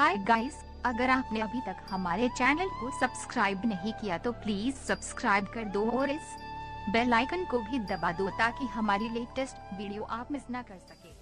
Hi guys अगर आपने अभी तक हमारे चैनल को सब्सक्राइब नहीं किया तो प्लीज़ सब्सक्राइब कर दो और इस बेल आइकन को भी दबा दो ताकि हमारी लेटेस्ट वीडियो आप मिस ना कर सके।